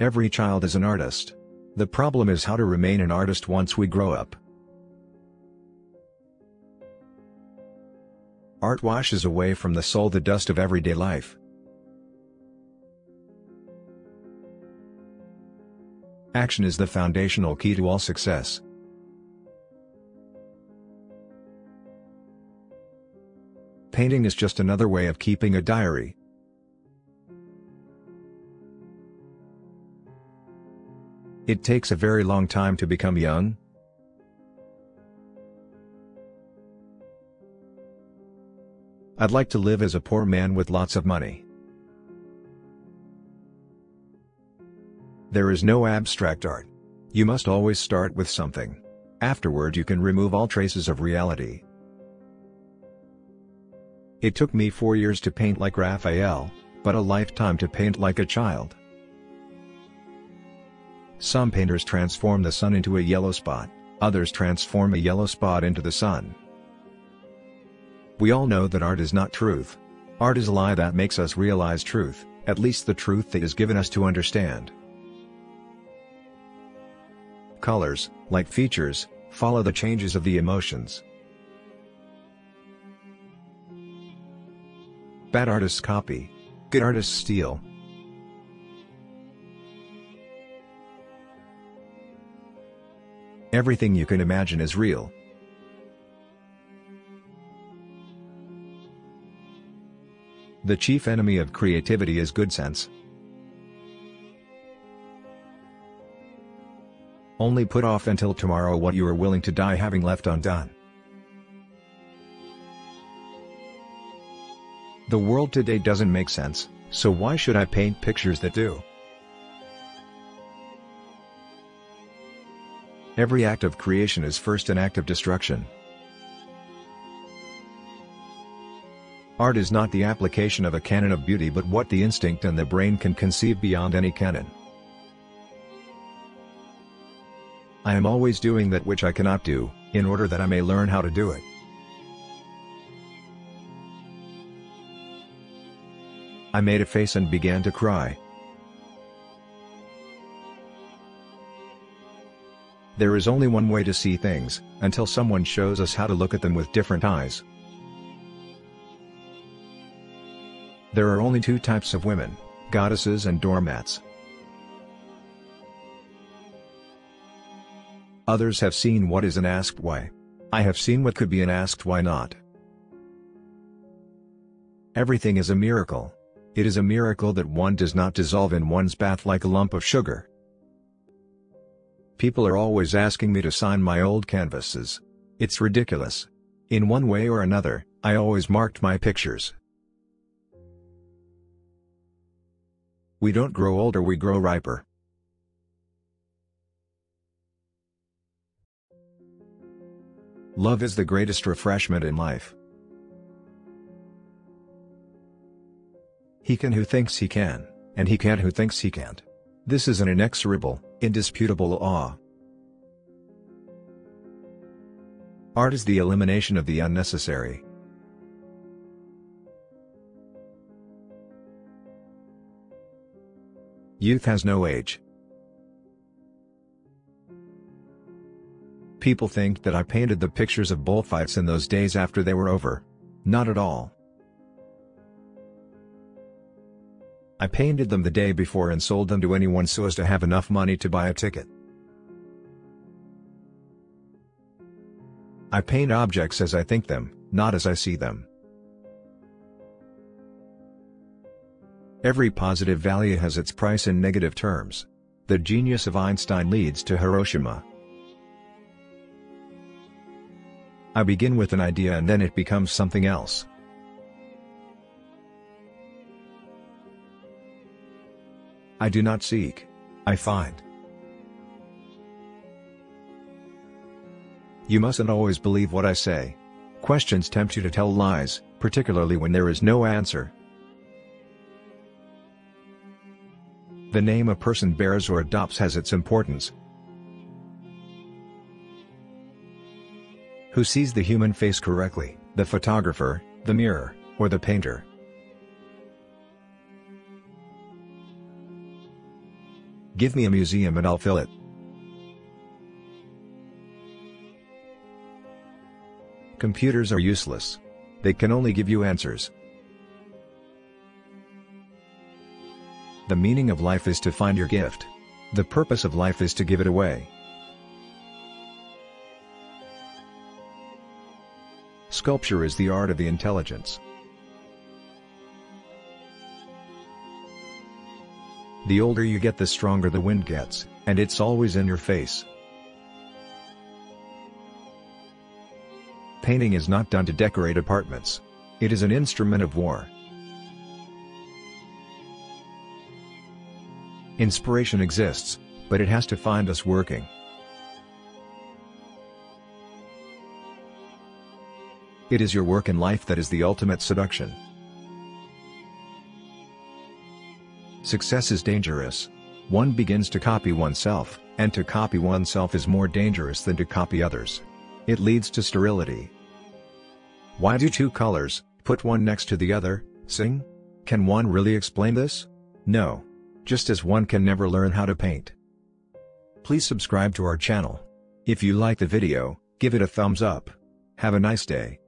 Every child is an artist. The problem is how to remain an artist once we grow up. Art washes away from the soul the dust of everyday life. Action is the foundational key to all success. Painting is just another way of keeping a diary. It takes a very long time to become young. I'd like to live as a poor man with lots of money. There is no abstract art. You must always start with something. Afterward you can remove all traces of reality. It took me four years to paint like Raphael, but a lifetime to paint like a child. Some painters transform the sun into a yellow spot, others transform a yellow spot into the sun. We all know that art is not truth. Art is a lie that makes us realize truth, at least the truth that is given us to understand. Colors, like features, follow the changes of the emotions. Bad artists copy. Good artists steal. Everything you can imagine is real. The chief enemy of creativity is good sense. Only put off until tomorrow what you are willing to die having left undone. The world today doesn't make sense, so why should I paint pictures that do? Every act of creation is first an act of destruction. Art is not the application of a canon of beauty but what the instinct and the brain can conceive beyond any canon. I am always doing that which I cannot do, in order that I may learn how to do it. I made a face and began to cry. There is only one way to see things, until someone shows us how to look at them with different eyes. There are only two types of women, goddesses and doormats. Others have seen what is an asked why. I have seen what could be an asked why not. Everything is a miracle. It is a miracle that one does not dissolve in one's bath like a lump of sugar. People are always asking me to sign my old canvases. It's ridiculous. In one way or another, I always marked my pictures. We don't grow older we grow riper. Love is the greatest refreshment in life. He can who thinks he can, and he can't who thinks he can't. This is an inexorable, indisputable awe. Art is the elimination of the unnecessary. Youth has no age. People think that I painted the pictures of bullfights in those days after they were over. Not at all. I painted them the day before and sold them to anyone so as to have enough money to buy a ticket. I paint objects as I think them, not as I see them. Every positive value has its price in negative terms. The genius of Einstein leads to Hiroshima. I begin with an idea and then it becomes something else. I do not seek. I find. You mustn't always believe what I say. Questions tempt you to tell lies, particularly when there is no answer. The name a person bears or adopts has its importance. Who sees the human face correctly, the photographer, the mirror, or the painter? Give me a museum and I'll fill it. Computers are useless. They can only give you answers. The meaning of life is to find your gift. The purpose of life is to give it away. Sculpture is the art of the intelligence. The older you get the stronger the wind gets, and it's always in your face. Painting is not done to decorate apartments. It is an instrument of war. Inspiration exists, but it has to find us working. It is your work in life that is the ultimate seduction. Success is dangerous. One begins to copy oneself, and to copy oneself is more dangerous than to copy others. It leads to sterility. Why do two colors, put one next to the other, sing? Can one really explain this? No. Just as one can never learn how to paint. Please subscribe to our channel. If you like the video, give it a thumbs up. Have a nice day.